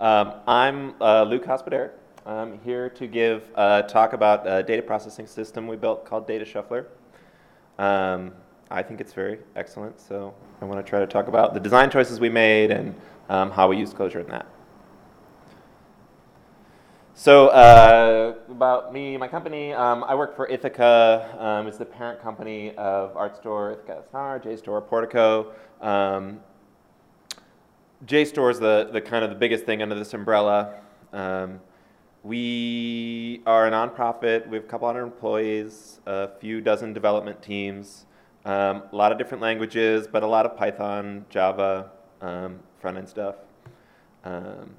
Um, I'm uh, Luke Hospadaruk. I'm here to give a talk about a data processing system we built called Data Shuffler. Um, I think it's very excellent, so I want to try to talk about the design choices we made and um, how we use Clojure in that. So uh, about me, my company, um, I work for Ithaka. Um, it's the parent company of Artstor, Ithaka S+R, JSTOR, Portico. JSTOR is the, the kind of the biggest thing under this umbrella. Um, we are a nonprofit. We have a couple hundred employees, a few dozen development teams, um, a lot of different languages, but a lot of Python, Java, um, front end stuff. Um,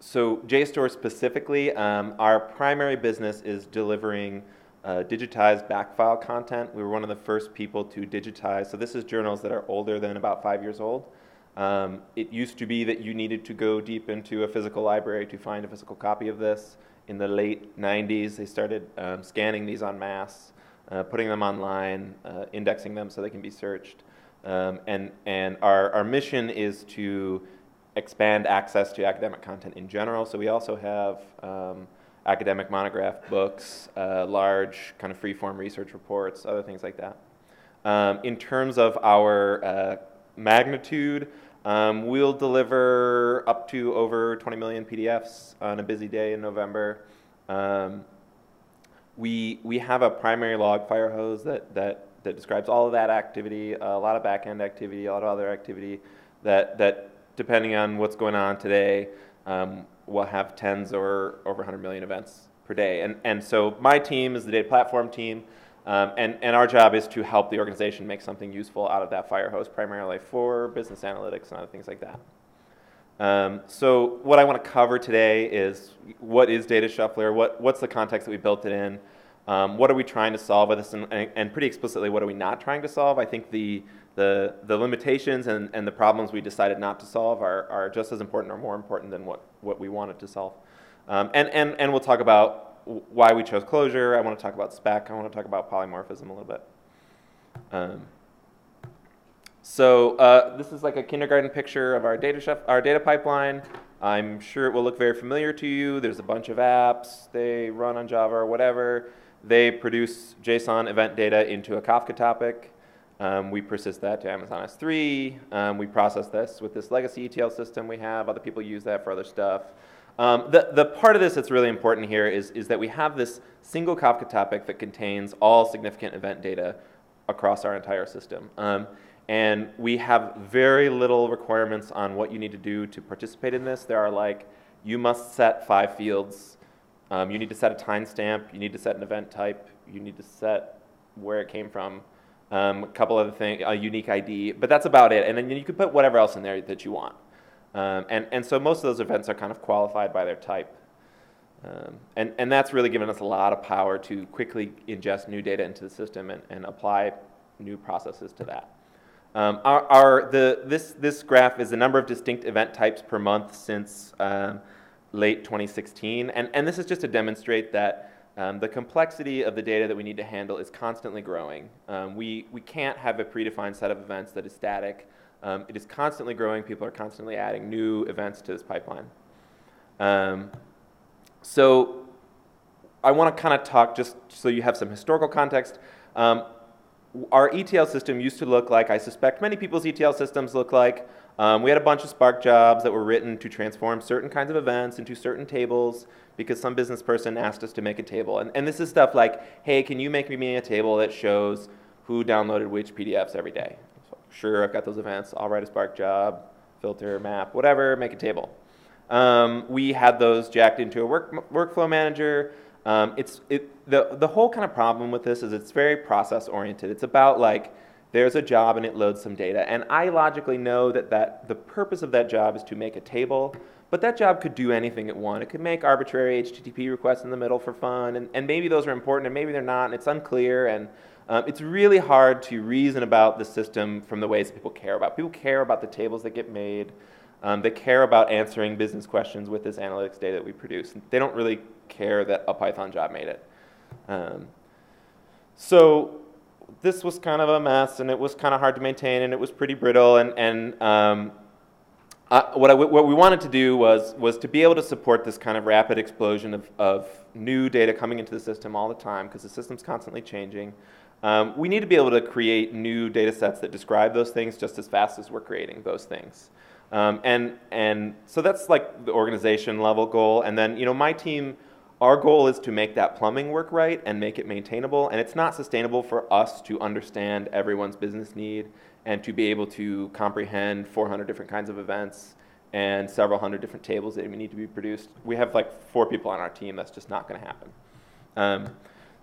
so JSTOR specifically, um, our primary business is delivering uh, digitized backfile content. We were one of the first people to digitize. So this is journals that are older than about five years old. Um, it used to be that you needed to go deep into a physical library to find a physical copy of this. In the late 90s, they started um, scanning these en masse, uh, putting them online, uh, indexing them so they can be searched. Um, and and our, our mission is to expand access to academic content in general. So we also have um, academic monograph books, uh, large kind of free-form research reports, other things like that. Um, in terms of our uh, magnitude, um, we'll deliver up to over 20 million PDFs on a busy day in November. Um, we, we have a primary log fire hose that, that, that describes all of that activity, a lot of backend activity, a lot of other activity that, that depending on what's going on today, um, we'll have tens or over 100 million events per day. And, and so my team is the data platform team. Um, and, and our job is to help the organization make something useful out of that fire hose, primarily for business analytics and other things like that. Um, so what I want to cover today is what is Data Shuffler, what, what's the context that we built it in, um, what are we trying to solve with this, and, and, pretty explicitly, what are we not trying to solve? I think the, the, the limitations and, and the problems we decided not to solve are, are just as important or more important than what, what we wanted to solve. Um, and, and, and we'll talk about why we chose Clojure. I want to talk about spec. I want to talk about polymorphism a little bit. Um, so uh, this is like a kindergarten picture of our data chef, our data pipeline. I'm sure it will look very familiar to you. There's a bunch of apps. They run on Java or whatever. They produce JSON event data into a Kafka topic. Um, we persist that to Amazon S3. Um, we process this with this legacy ETL system we have. Other people use that for other stuff. Um, the, the part of this that's really important here is, is that we have this single Kafka topic that contains all significant event data across our entire system. Um, and we have very little requirements on what you need to do to participate in this. There are like, you must set five fields. Um, you need to set a timestamp. You need to set an event type. You need to set where it came from. Um, a couple other things, a unique ID, but that's about it. And then you can put whatever else in there that you want. Um, and, and so most of those events are kind of qualified by their type. Um, and, and that's really given us a lot of power to quickly ingest new data into the system and, and apply new processes to that. Um, our, our, the, this, this graph is the number of distinct event types per month since um, late 2016. And, and this is just to demonstrate that um, the complexity of the data that we need to handle is constantly growing. Um, we, we can't have a predefined set of events that is static. Um, it is constantly growing. People are constantly adding new events to this pipeline. Um, so I want to kind of talk just so you have some historical context. Um, our ETL system used to look like I suspect many people's ETL systems look like. Um, we had a bunch of Spark jobs that were written to transform certain kinds of events into certain tables because some business person asked us to make a table. And, and this is stuff like, hey, can you make me a table that shows who downloaded which PDFs every day? Sure, I've got those events. I'll write a Spark job, filter, map, whatever, make a table. Um, we had those jacked into a work, workflow manager. Um, it's, it, the, the whole kind of problem with this is it's very process oriented. It's about like, there's a job and it loads some data. And I logically know that, that the purpose of that job is to make a table, but that job could do anything it wants. It could make arbitrary HTTP requests in the middle for fun, and, and maybe those are important and maybe they're not, and it's unclear. And um, it's really hard to reason about the system from the ways that people care about. People care about the tables that get made. Um, they care about answering business questions with this analytics data that we produce. They don't really care that a Python job made it. Um, so this was kind of a mess, and it was kind of hard to maintain, and it was pretty brittle. And, and um, uh, what, I, what we wanted to do was, was to be able to support this kind of rapid explosion of, of new data coming into the system all the time because the system's constantly changing. Um, we need to be able to create new data sets that describe those things just as fast as we're creating those things. Um, and, and so that's like the organization level goal. And then, you know, my team, our goal is to make that plumbing work right and make it maintainable. And it's not sustainable for us to understand everyone's business need and to be able to comprehend 400 different kinds of events and several hundred different tables that we need to be produced. We have like four people on our team. That's just not going to happen. Um,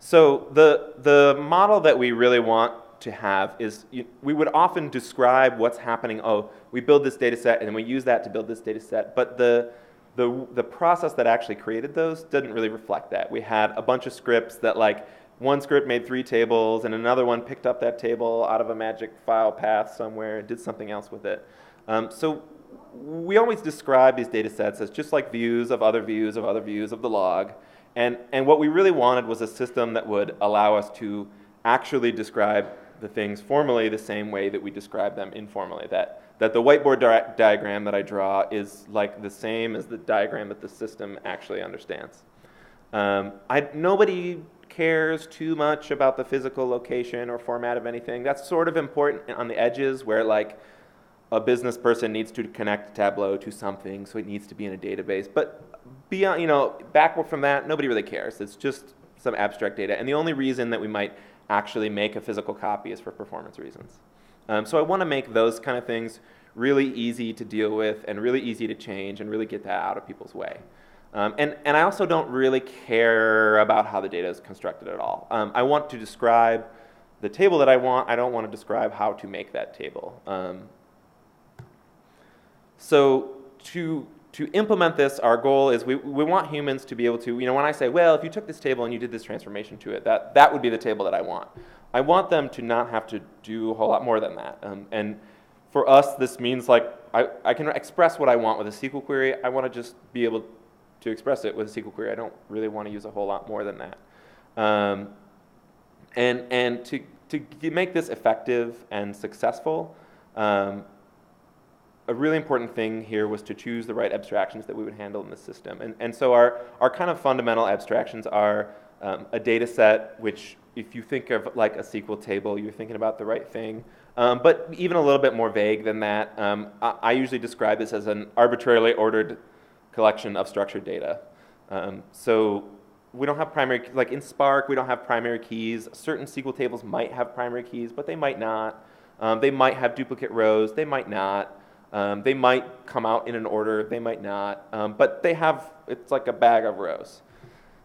so the, the model that we really want to have is you, we would often describe what's happening. Oh, we build this data set and then we use that to build this data set. But the, the, the process that actually created those didn't really reflect that. We had a bunch of scripts that like one script made three tables and another one picked up that table out of a magic file path somewhere and did something else with it. Um, so we always describe these data sets as just like views of other views of other views of the log. And, and what we really wanted was a system that would allow us to actually describe the things formally the same way that we describe them informally. That, that the whiteboard di- diagram that I draw is like the same as the diagram that the system actually understands. Um, I, nobody cares too much about the physical location or format of anything. That's sort of important on the edges where like a business person needs to connect Tableau to something, so it needs to be in a database. But beyond, you know, backward from that, nobody really cares. It's just some abstract data. And the only reason that we might actually make a physical copy is for performance reasons. Um, so I want to make those kind of things really easy to deal with and really easy to change and really get that out of people's way. Um, and, and I also don't really care about how the data is constructed at all. Um, I want to describe the table that I want. I don't want to describe how to make that table. Um, so to, to implement this, our goal is we, we want humans to be able to, you know, when I say, well, if you took this table and you did this transformation to it, that, that would be the table that I want. I want them to not have to do a whole lot more than that. Um, and for us, this means like I, I can express what I want with a SQL query. I want to just be able to express it with a SQL query. I don't really want to use a whole lot more than that. Um, and and to, to make this effective and successful, um, a really important thing here was to choose the right abstractions that we would handle in the system. And, and so our, our kind of fundamental abstractions are um, a data set, which if you think of like a SQL table, you're thinking about the right thing. Um, but even a little bit more vague than that, um, I, I, usually describe this as an arbitrarily ordered collection of structured data. Um, so we don't have primary, like in Spark, we don't have primary keys. Certain SQL tables might have primary keys, but they might not. Um, they might have duplicate rows, they might not. Um, they might come out in an order, they might not. Um, but they have, it's like a bag of rows.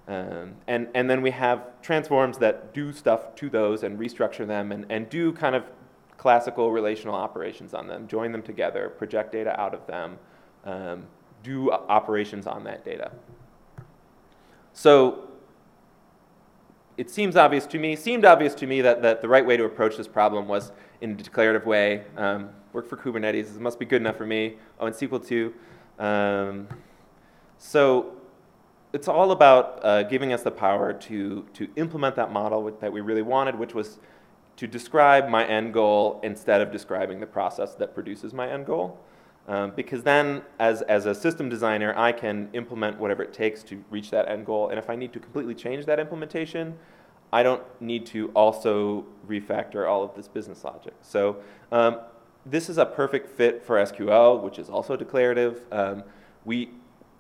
Um, and, and then we have transforms that do stuff to those and restructure them and, and do kind of classical relational operations on them, join them together, project data out of them, um, do operations on that data. So it seems obvious to me, seemed obvious to me that, that the right way to approach this problem was in a declarative way. Um, work for Kubernetes, it must be good enough for me. Oh, and SQL too. Um, so it's all about uh, giving us the power to, to implement that model that we really wanted, which was to describe my end goal instead of describing the process that produces my end goal. Um, because then, as, as a system designer, I can implement whatever it takes to reach that end goal. And if I need to completely change that implementation, I don't need to also refactor all of this business logic. So um, this is a perfect fit for SQL, which is also declarative. Um, we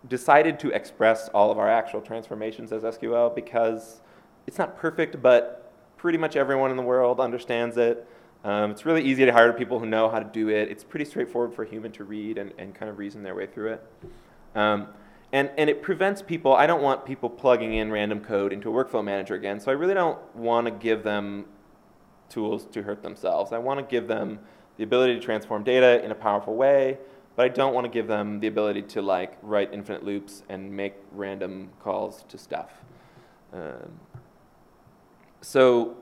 decided to express all of our actual transformations as SQL because it's not perfect, but pretty much everyone in the world understands it. Um, it's really easy to hire people who know how to do it. It's pretty straightforward for a human to read and, and kind of reason their way through it. Um, and, and it prevents people, I don't want people plugging in random code into a workflow manager again, so I really don't want to give them tools to hurt themselves. I want to give them the ability to transform data in a powerful way, but I don't want to give them the ability to like write infinite loops and make random calls to stuff. Um, so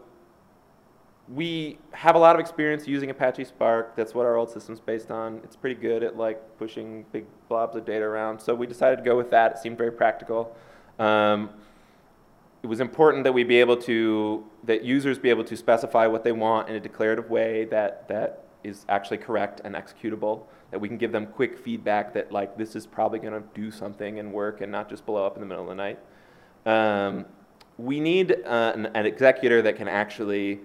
we have a lot of experience using Apache Spark. That's what our old system's based on. It's pretty good at like pushing big blobs of data around. So we decided to go with that. It seemed very practical. Um, it was important that we be able to, that users be able to specify what they want in a declarative way that, that is actually correct and executable, that we can give them quick feedback that like this is probably going to do something and work and not just blow up in the middle of the night. Um, we need uh, an, an, executor that can actually,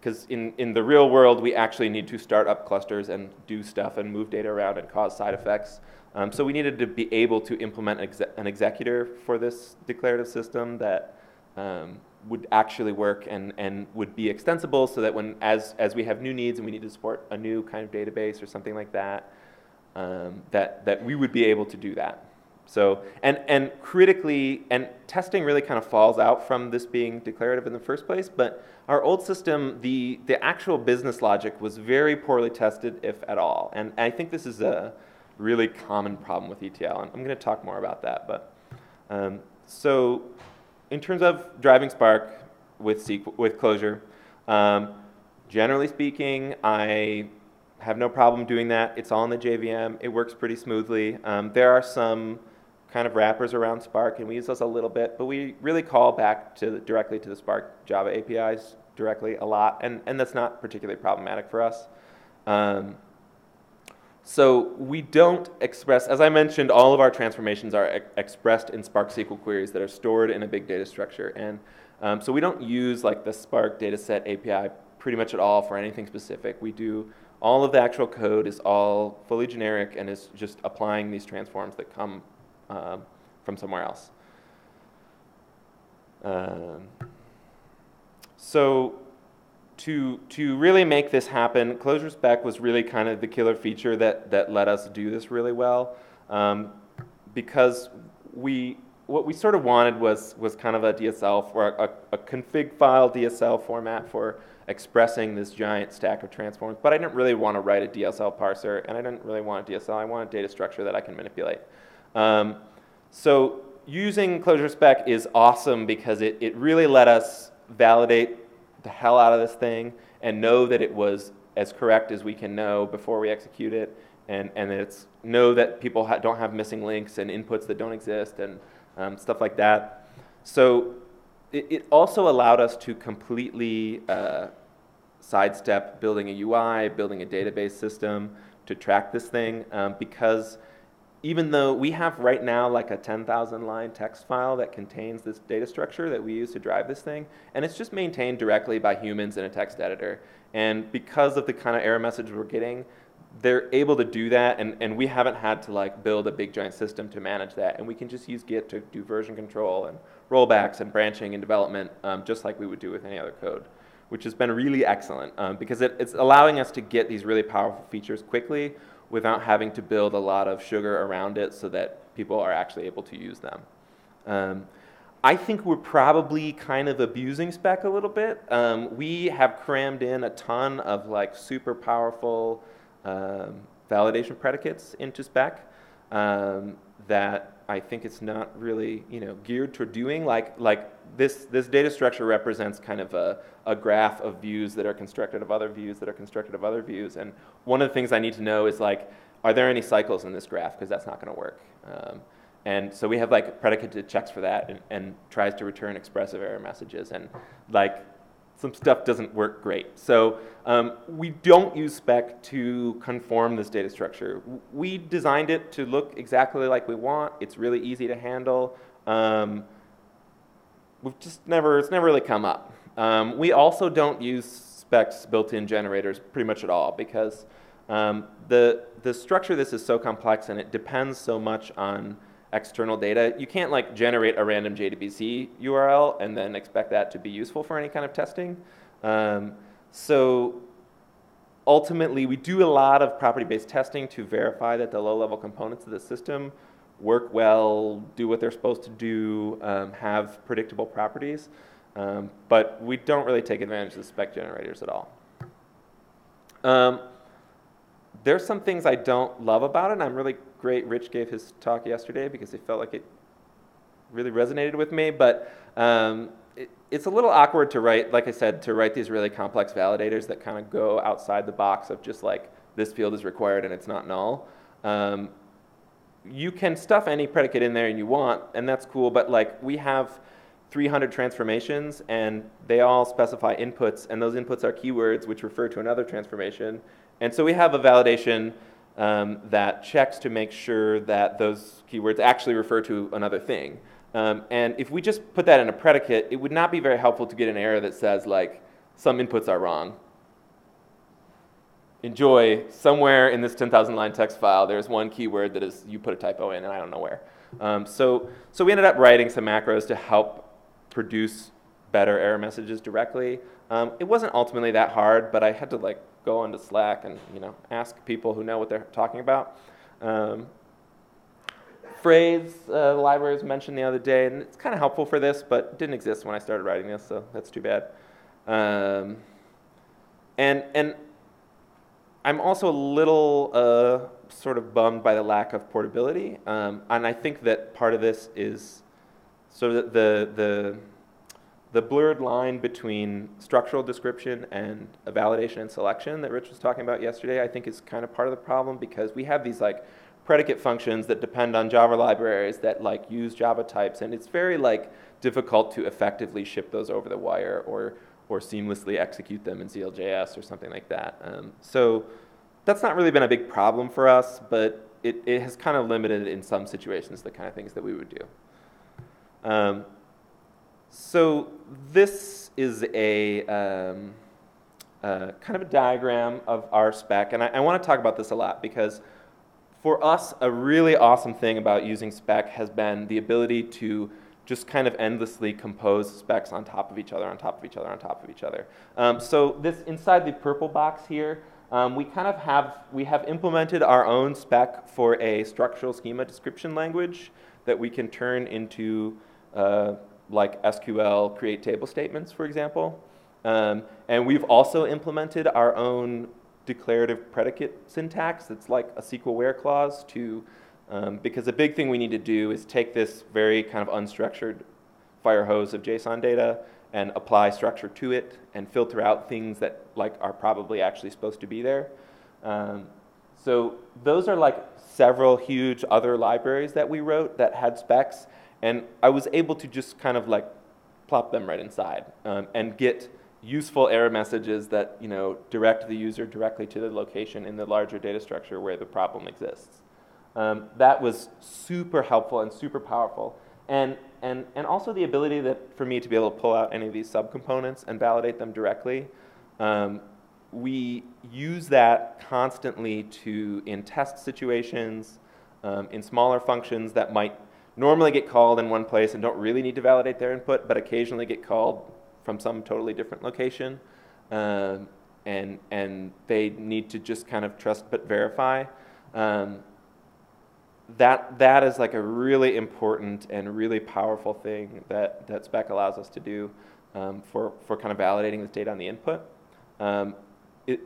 because in, in the real world, we actually need to start up clusters and do stuff and move data around and cause side effects. Um, so we needed to be able to implement an executor for this declarative system that um, would actually work and, and would be extensible so that when as, as we have new needs and we need to support a new kind of database or something like that, um, that, that we would be able to do that. So, and, and critically, and testing really kind of falls out from this being declarative in the first place, but our old system, the, the actual business logic was very poorly tested, if at all. And I think this is a really common problem with ETL, and I'm going to talk more about that. But um, so in terms of driving Spark with, with Clojure, um, generally speaking, I have no problem doing that. It's all in the JVM. It works pretty smoothly. Um, there are some kind of wrappers around Spark, and we use those a little bit, but we really call back to directly to the Spark Java APIs directly a lot, and, and that's not particularly problematic for us. Um, so we don't express, as I mentioned, all of our transformations are ex expressed in Spark SQL queries that are stored in a big data structure. And um, so we don't use like the Spark dataset API pretty much at all for anything specific. We do, all of the actual code is all fully generic and is just applying these transforms that come um, from somewhere else. Um, so to, to really make this happen, Clojure Spec was really kind of the killer feature that, that let us do this really well. Um, because we, what we sort of wanted was, was kind of a DSL, for a, a, config file DSL format for expressing this giant stack of transforms. But I didn't really want to write a DSL parser, and I didn't really want a DSL. I want a data structure that I can manipulate. Um, so using Clojure Spec is awesome because it, it really let us validate the hell out of this thing and know that it was as correct as we can know before we execute it, and, and it's know that people ha don't have missing links and inputs that don't exist and um, stuff like that. So it, it, also allowed us to completely uh, sidestep building a UI, building a database system to track this thing um, because even though we have right now like a 10,000 line text file that contains this data structure that we use to drive this thing, and it's just maintained directly by humans in a text editor. And because of the kind of error message we're getting, they're able to do that, and, and we haven't had to like build a big giant system to manage that. And we can just use Git to do version control and rollbacks and branching and development, um, just like we would do with any other code, which has been really excellent um, because it, it's allowing us to get these really powerful features quickly without having to build a lot of sugar around it so that people are actually able to use them. Um, I think we're probably kind of abusing spec a little bit. Um, we have crammed in a ton of like super powerful um, validation predicates into spec um, that I think it's not really you know geared toward doing. Like like this this data structure represents kind of a, a graph of views that are constructed of other views that are constructed of other views. And one of the things I need to know is like, are there any cycles in this graph? Because that's not going to work. Um, and so we have like predicated checks for that and, and tries to return expressive error messages. And like some stuff doesn't work great. So um, we don't use spec to conform this data structure. We designed it to look exactly like we want. It's really easy to handle. Um, we've just never, it's never really come up. Um, we also don't use specs built-in generators pretty much at all because um, the, the structure of this is so complex and it depends so much on external data. You can't like generate a random JDBC URL and then expect that to be useful for any kind of testing. Um, so ultimately, we do a lot of property-based testing to verify that the low-level components of the system work well, do what they're supposed to do, um, have predictable properties. Um, but we don't really take advantage of the spec generators at all. Um, there's some things I don't love about it, and I'm really great. Rich gave his talk yesterday because he felt like it really resonated with me, but um, it, it's a little awkward to write, like I said, to write these really complex validators that kind of go outside the box of just like this field is required and it's not null. Um, you can stuff any predicate in there and you want, and that's cool, but like we have 300 transformations and they all specify inputs, and those inputs are keywords which refer to another transformation. and so we have a validation um, that checks to make sure that those keywords actually refer to another thing. Um, and if we just put that in a predicate, it would not be very helpful to get an error that says like some inputs are wrong. Enjoy somewhere in this 10,000 line text file, there's one keyword that is you put a typo in, and I don't know where. Um, so, so we ended up writing some macros to help produce better error messages directly. Um, it wasn't ultimately that hard, but I had to like go onto Slack and you know ask people who know what they're talking about. Um, phrase uh, the library was mentioned the other day, and it's kind of helpful for this, but didn't exist when I started writing this, so that's too bad. Um, and and I'm also a little uh, sort of bummed by the lack of portability, um, and I think that part of this is sort of the the the blurred line between structural description and validation and selection that Rich was talking about yesterday, I think is kind of part of the problem because we have these like predicate functions that depend on Java libraries that like use Java types, and it's very like difficult to effectively ship those over the wire or or seamlessly execute them in CLJS or something like that. Um, so that's not really been a big problem for us, but it, it has kind of limited in some situations the kind of things that we would do. Um, so this is a um, uh, kind of a diagram of our spec, and I, I want to talk about this a lot because for us, a really awesome thing about using spec has been the ability to just kind of endlessly compose specs on top of each other, on top of each other, on top of each other. Um, so this inside the purple box here, um, we kind of have, we have implemented our own spec for a structural schema description language that we can turn into uh, like SQL create table statements, for example. Um, and we've also implemented our own declarative predicate syntax that's like a SQL where clause to, um, because a big thing we need to do is take this very kind of unstructured fire hose of JSON data and apply structure to it and filter out things that like are probably actually supposed to be there. Um, so those are like several huge other libraries that we wrote that had specs and I was able to just kind of like plop them right inside um, and get useful error messages that you know direct the user directly to the location in the larger data structure where the problem exists. Um, that was super helpful and super powerful. And, and, and also the ability that for me to be able to pull out any of these subcomponents and validate them directly. Um, we use that constantly to, in test situations, um, in smaller functions that might normally get called in one place and don't really need to validate their input, but occasionally get called from some totally different location. Um, and, and they need to just kind of trust but verify. Um, that, that is like a really important and really powerful thing that, that spec allows us to do um, for, for kind of validating this data on the input. Um, it,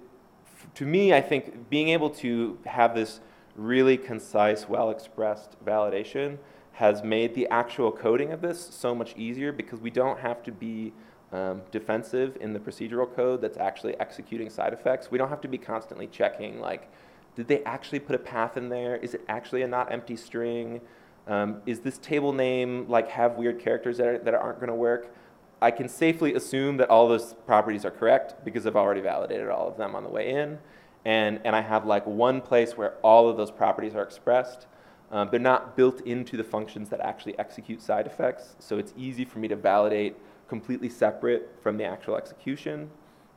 to me, I think being able to have this really concise, well expressed validation has made the actual coding of this so much easier because we don't have to be um, defensive in the procedural code that's actually executing side effects. We don't have to be constantly checking, like, did they actually put a path in there? Is it actually a not empty string? Um, is this table name like have weird characters that, are, that aren't going to work? I can safely assume that all those properties are correct because I've already validated all of them on the way in. And, and I have like one place where all of those properties are expressed. Um, they're not built into the functions that actually execute side effects, so it's easy for me to validate completely separate from the actual execution.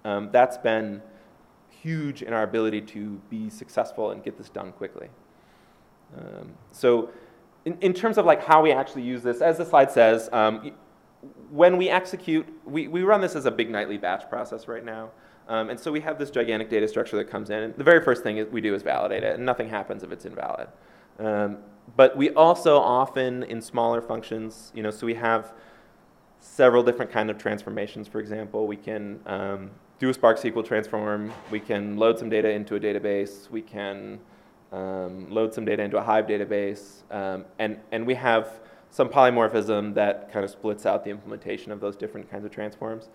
Um, that's been huge in our ability to be successful and get this done quickly. Um, so in, in terms of like how we actually use this, as the slide says, um, when we execute, we, we run this as a big nightly batch process right now. Um, and so we have this gigantic data structure that comes in. And the very first thing we do is validate it, and nothing happens if it's invalid. Um, but we also often, in smaller functions, you know, so we have several different kind of transformations. For example, we can um, do a Spark SQL transform. We can load some data into a database. We can um, load some data into a Hive database. Um, and, and we have some polymorphism that kind of splits out the implementation of those different kinds of transforms.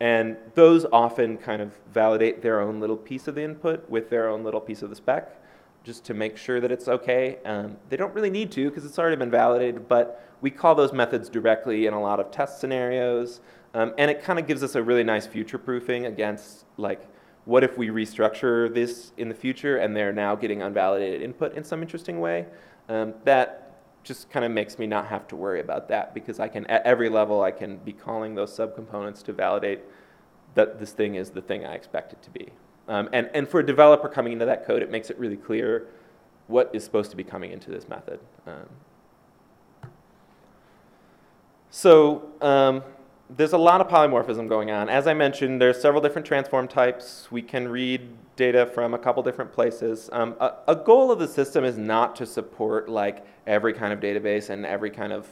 And those often kind of validate their own little piece of the input with their own little piece of the spec just to make sure that it's okay. Um, they don't really need to because it's already been validated, but we call those methods directly in a lot of test scenarios. Um, and it kind of gives us a really nice future proofing against like what if we restructure this in the future and they're now getting unvalidated input in some interesting way? Um, that just kind of makes me not have to worry about that because I can, at every level, I can be calling those subcomponents to validate that this thing is the thing I expect it to be. Um, and, and for a developer coming into that code, it makes it really clear what is supposed to be coming into this method. Um, so um, there's a lot of polymorphism going on. As I mentioned, there's several different transform types. We can read data from a couple different places. Um, a, a, goal of the system is not to support like every kind of database and every kind of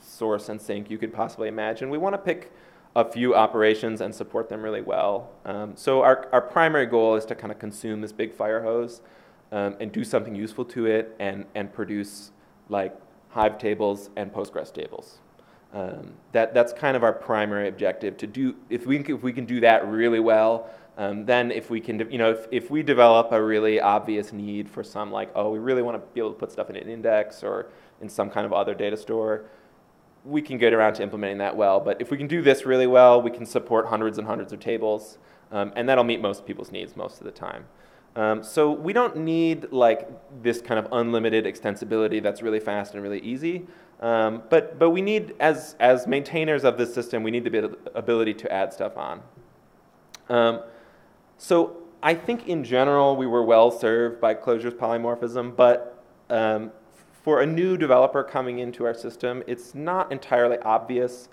source and sink you could possibly imagine. We want to pick a few operations and support them really well. Um, so our, our primary goal is to kind of consume this big fire hose um, and do something useful to it and, and produce like Hive tables and Postgres tables. Um, that, that's kind of our primary objective to do, if we, if we can do that really well, um, then if we can, you know, if, if we develop a really obvious need for some like, oh, we really want to be able to put stuff in an index or in some kind of other data store, we can get around to implementing that well. But if we can do this really well, we can support hundreds and hundreds of tables, um, and that'll meet most people's needs most of the time. Um, so we don't need like this kind of unlimited extensibility that's really fast and really easy. Um, but, but we need, as, as maintainers of this system, we need the ability to add stuff on. Um, so I think in general we were well served by Clojure's polymorphism, but um, for a new developer coming into our system, it's not entirely obvious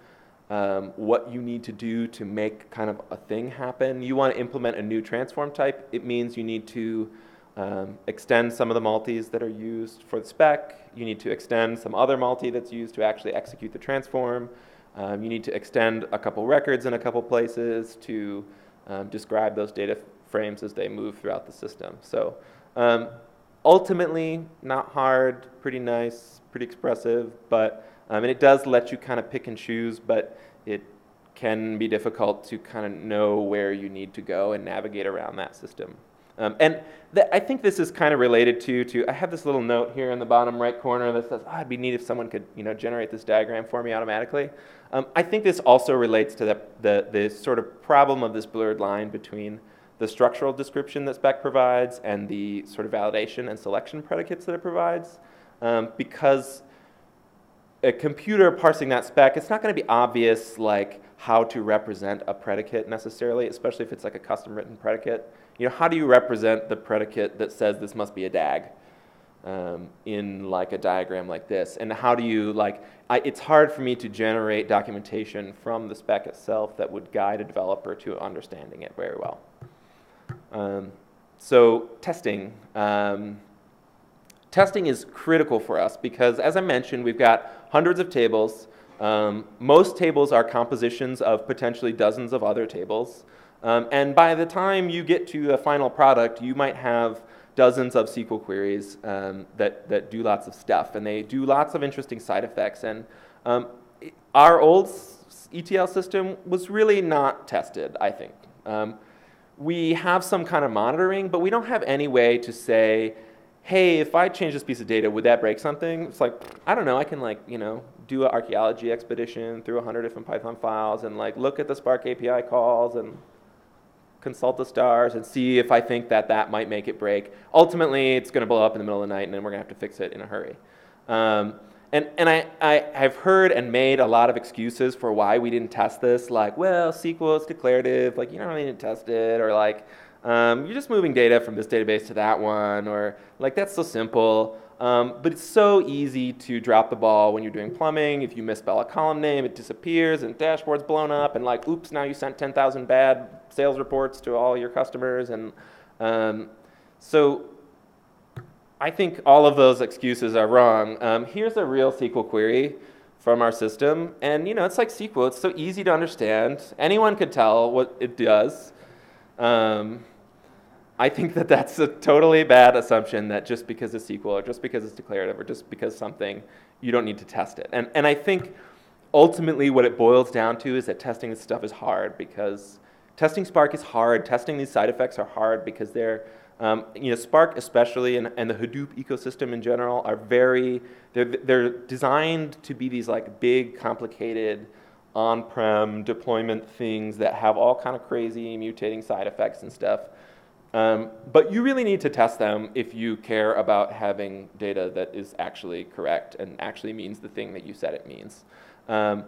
um, what you need to do to make kind of a thing happen. You want to implement a new transform type, it means you need to um, extend some of the multis that are used for the spec. You need to extend some other multi that's used to actually execute the transform. Um, you need to extend a couple records in a couple places to um, describe those data frames as they move throughout the system. So um, ultimately, not hard, pretty nice, pretty expressive, but um, and it does let you kind of pick and choose, but it can be difficult to kind of know where you need to go and navigate around that system. Um, and th- I think this is kind of related to, to, I have this little note here in the bottom right corner that says, oh, it'd be neat if someone could you know, generate this diagram for me automatically. Um, I think this also relates to the, the, the sort of problem of this blurred line between the structural description that spec provides and the sort of validation and selection predicates that it provides. Um, because a computer parsing that spec, it's not going to be obvious like how to represent a predicate necessarily, especially if it's like a custom written predicate you know, how do you represent the predicate that says this must be a DAG um, in like a diagram like this? And how do you like, I, it's hard for me to generate documentation from the spec itself that would guide a developer to understanding it very well. Um, so testing. Um, testing is critical for us because as I mentioned, we've got hundreds of tables. Um, most tables are compositions of potentially dozens of other tables. Um, and by the time you get to the final product, you might have dozens of SQL queries um, that, that do lots of stuff, and they do lots of interesting side effects. And um, our old ETL system was really not tested, I think. Um, we have some kind of monitoring, but we don't have any way to say, hey, if I change this piece of data, would that break something? It's like, I don't know, I can like, you know, do an archaeology expedition through 100 different Python files and like look at the Spark API calls and consult the stars and see if I think that that might make it break. Ultimately, it's going to blow up in the middle of the night, and then we're going to have to fix it in a hurry. Um, and and I, I have heard and made a lot of excuses for why we didn't test this, like, well, SQL is declarative, like, you don't really need to test it, or like, um, you're just moving data from this database to that one, or like, that's so simple. Um, but it's so easy to drop the ball when you're doing plumbing. If you misspell a column name, it disappears and dashboard's blown up, and like, oops, now you sent 10,000 bad sales reports to all your customers. And um, so I think all of those excuses are wrong. Um, here's a real SQL query from our system. And you know, it's like SQL, it's so easy to understand. Anyone could tell what it does. Um, I think that that's a totally bad assumption that just because it's SQL or just because it's declarative or just because something, you don't need to test it. And, and I think ultimately what it boils down to is that testing this stuff is hard because testing Spark is hard. Testing these side effects are hard because they're, um, you know, Spark especially and, and the Hadoop ecosystem in general are very, they're, they're designed to be these like big, complicated, on-prem deployment things that have all kind of crazy mutating side effects and stuff. Um, but you really need to test them if you care about having data that is actually correct and actually means the thing that you said it means. Um,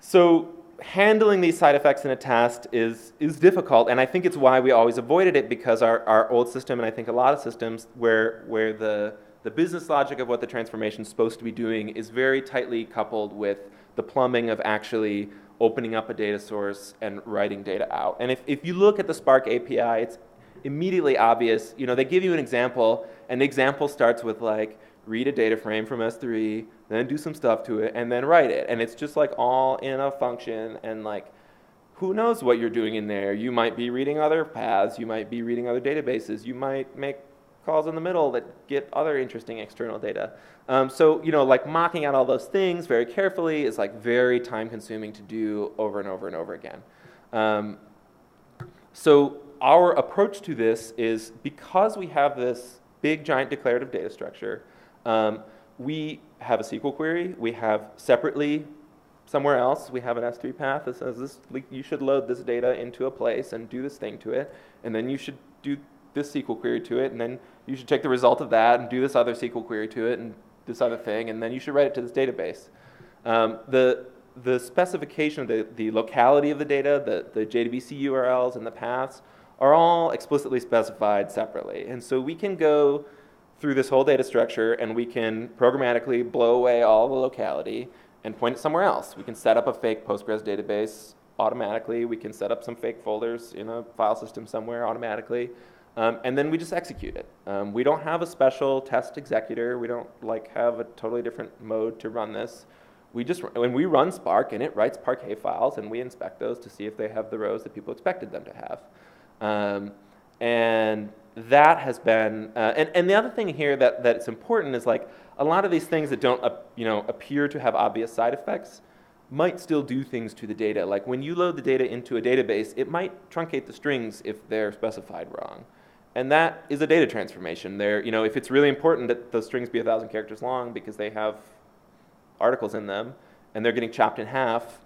so handling these side effects in a test is, is difficult, and I think it's why we always avoided it because our, our old system, and I think a lot of systems where, where the, the business logic of what the transformation is supposed to be doing is very tightly coupled with the plumbing of actually opening up a data source and writing data out. And if, if you look at the Spark API, it's immediately obvious. You know, they give you an example, and the example starts with like, read a data frame from S3, then do some stuff to it, and then write it. And it's just like all in a function, and like, who knows what you're doing in there? You might be reading other paths, you might be reading other databases, you might make calls in the middle that get other interesting external data. Um, so, you know, like mocking out all those things very carefully is like very time consuming to do over and over and over again. Um, so our approach to this is because we have this big giant declarative data structure, um, we have a SQL query, we have separately somewhere else, we have an S3 path that says this, you should load this data into a place and do this thing to it, and then you should do this SQL query to it, and then you should take the result of that and do this other SQL query to it and this other thing, and then you should write it to this database. Um, the, the specification of the, the locality of the data, the, the JDBC URLs and the paths are all explicitly specified separately. And so we can go through this whole data structure and we can programmatically blow away all the locality and point it somewhere else. We can set up a fake Postgres database automatically. We can set up some fake folders in a file system somewhere automatically. Um, and then we just execute it. Um, we don't have a special test executor. We don't like have a totally different mode to run this. We just when we run Spark and it writes Parquet files and we inspect those to see if they have the rows that people expected them to have. Um, and that has been, uh, and, and the other thing here that, that's important is like a lot of these things that don't, uh, you know, appear to have obvious side effects might still do things to the data. Like when you load the data into a database, it might truncate the strings if they're specified wrong. And that is a data transformation. There, you know, if it's really important that those strings be a thousand characters long because they have articles in them, and they're getting chopped in half,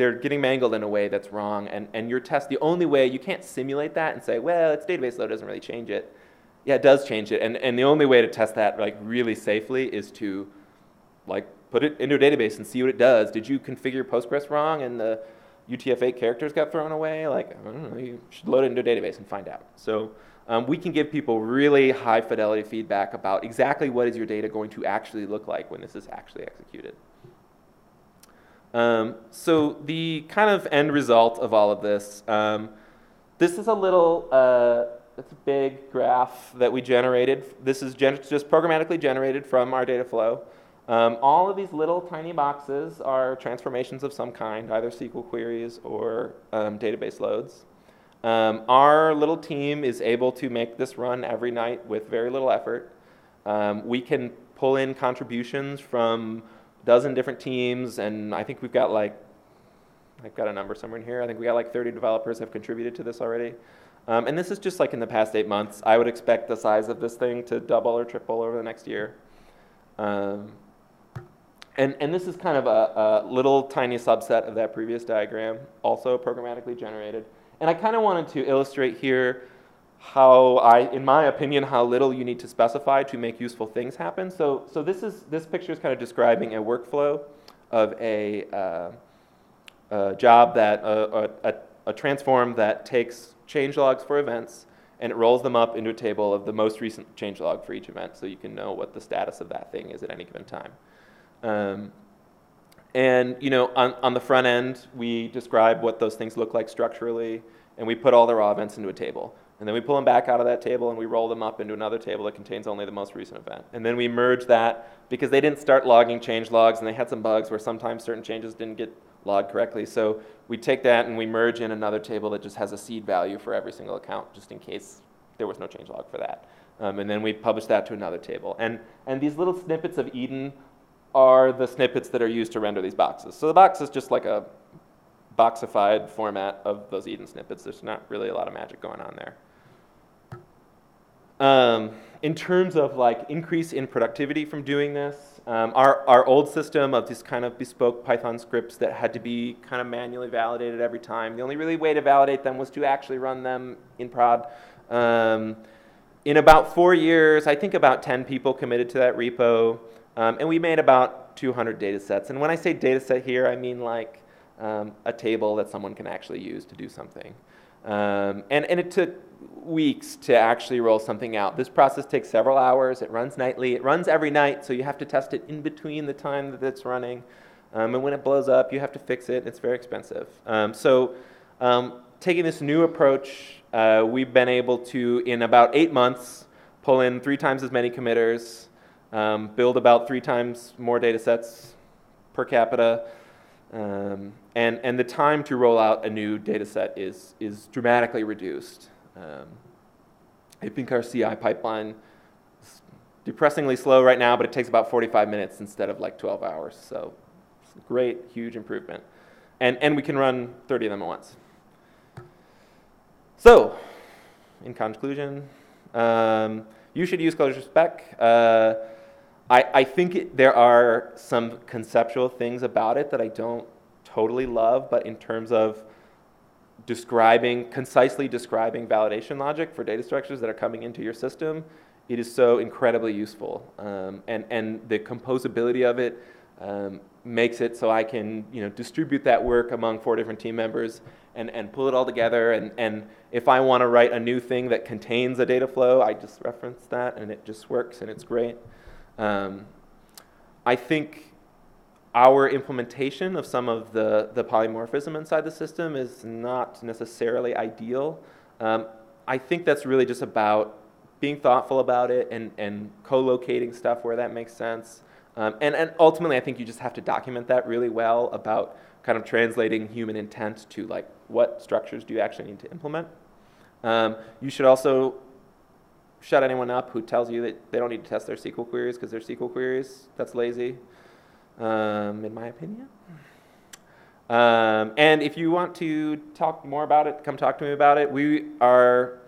they're getting mangled in a way that's wrong. And, and your test, the only way, you can't simulate that and say, well, it's database load doesn't really change it. Yeah, it does change it. And, and the only way to test that like really safely is to like put it into a database and see what it does. Did you configure Postgres wrong and the UTF-8 characters got thrown away? Like, I don't know, you should load it into a database and find out. So um, we can give people really high fidelity feedback about exactly what is your data going to actually look like when this is actually executed. Um, so the kind of end result of all of this, um, this is a little, uh, it's a big graph that we generated. This is gen just programmatically generated from our data flow. Um, all of these little tiny boxes are transformations of some kind, either SQL queries or um, database loads. Um, our little team is able to make this run every night with very little effort. Um, we can pull in contributions from dozen different teams, and I think we've got like, I've got a number somewhere in here. I think we got like 30 developers have contributed to this already. Um, and this is just like in the past eight months. I would expect the size of this thing to double or triple over the next year. Um, and, and this is kind of a, a, little tiny subset of that previous diagram, also programmatically generated. And I kind of wanted to illustrate here how I, in my opinion, how little you need to specify to make useful things happen. So, so this is this picture is kind of describing a workflow of a, uh, a job that a, a, a transform that takes change logs for events and it rolls them up into a table of the most recent change log for each event, so you can know what the status of that thing is at any given time. Um, and you know, on, on the front end, we describe what those things look like structurally, and we put all the raw events into a table. And then we pull them back out of that table and we roll them up into another table that contains only the most recent event. And then we merge that because they didn't start logging change logs and they had some bugs where sometimes certain changes didn't get logged correctly. So we take that and we merge in another table that just has a seed value for every single account just in case there was no change log for that. Um, and then we publish that to another table. And, and these little snippets of EDN are the snippets that are used to render these boxes. So the box is just like a boxified format of those EDN snippets. There's not really a lot of magic going on there. Um, in terms of like increase in productivity from doing this, Um, our, our old system of these kind of bespoke Python scripts that had to be kind of manually validated every time, the only really way to validate them was to actually run them in prod. Um, in about four years, I think about 10 people committed to that repo, um, and we made about 200 data sets. And when I say data set here, I mean like um, a table that someone can actually use to do something. Um, and, and it took weeks to actually roll something out. This process takes several hours. It runs nightly. It runs every night, so you have to test it in between the time that it's running. Um, and when it blows up, you have to fix it. It's very expensive. Um, so um, taking this new approach, uh, we've been able to, in about eight months, pull in three times as many committers, um, build about three times more data sets per capita, um, and, and the time to roll out a new data set is, is dramatically reduced. Um, I think our CI pipeline is depressingly slow right now, but it takes about 45 minutes instead of like 12 hours. So great, huge improvement. And, and we can run 30 of them at once. So, in conclusion, um, you should use Clojure Spec. Uh, I, I think it, there are some conceptual things about it that I don't totally love, but in terms of describing, concisely describing validation logic for data structures that are coming into your system, it is so incredibly useful. Um, and, and the composability of it um, makes it so I can you know, distribute that work among four different team members and, and pull it all together. And, and if I want to write a new thing that contains a data flow, I just reference that and it just works and it's great. Um, I think our implementation of some of the, the polymorphism inside the system is not necessarily ideal. Um, I think that's really just about being thoughtful about it and, and co-locating stuff where that makes sense. Um, and, and ultimately, I think you just have to document that really well about kind of translating human intent to like what structures do you actually need to implement. Um, you should also shut anyone up who tells you that they don't need to test their SQL queries because they're SQL queries. That's lazy, um, in my opinion. Um, and if you want to talk more about it, come talk to me about it. We are,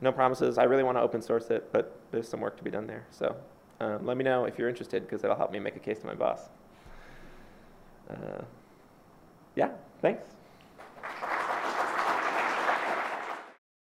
no promises. I really want to open source it, but there's some work to be done there. So um, let me know if you're interested because it'll help me make a case to my boss. Uh, yeah, thanks.